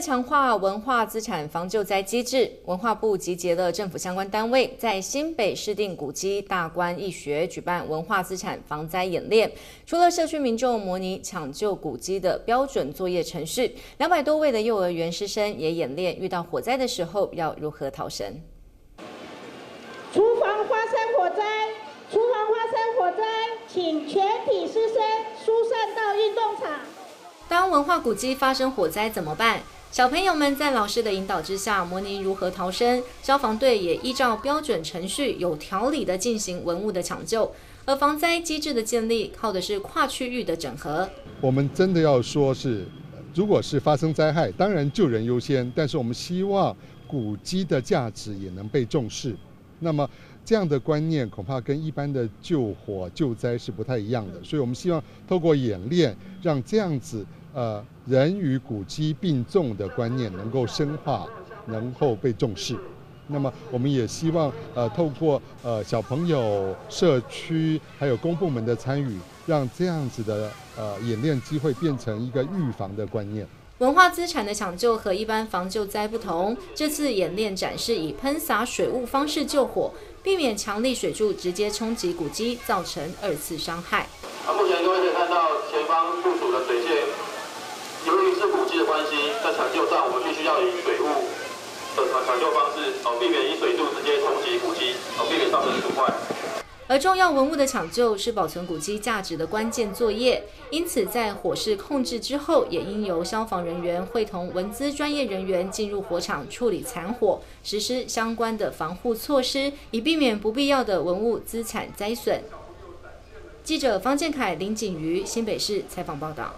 了强化文化资产防救灾机制，文化部集结了政府相关单位，在新北市定古迹大观义学举办文化资产防灾演练。除了社区民众模拟抢救古迹的标准作业程序，两百多位的幼儿园师生也演练遇到火灾的时候要如何逃生。厨房发生火灾，厨房发生火灾，请全体师生疏散到运动场。当文化古迹发生火灾怎么办？小朋友们在老师的引导之下，模拟如何逃生。消防队也依照标准程序，有条理的进行文物的抢救。而防灾机制的建立，靠的是跨区域的整合。我们真的要说是，如果是发生灾害，当然救人优先，但是我们希望古迹的价值也能被重视。那么这样的观念恐怕跟一般的救火救灾是不太一样的，所以我们希望透过演练，让这样子。呃，人与古迹并重的观念能够深化，能够被重视。那么，我们也希望呃，透过呃小朋友、社区还有公部门的参与，让这样子的呃演练机会变成一个预防的观念。文化资产的抢救和一般防救灾不同，这次演练展示以喷洒水雾方式救火，避免强力水柱直接冲击古迹，造成二次伤害。啊，目前各位可以看到前方部署的水线。由于是古迹的关系，在抢救上我们必须要以水雾的抢救方式，哦，避免以水柱直接冲击古迹，哦，避免造成损坏。而重要文物的抢救是保存古迹价值的关键作业，因此在火势控制之后，也应由消防人员会同文资专业人员进入火场处理残火，实施相关的防护措施，以避免不必要的文物资产灾损。记者方建凯、林景瑜新北市采访报道。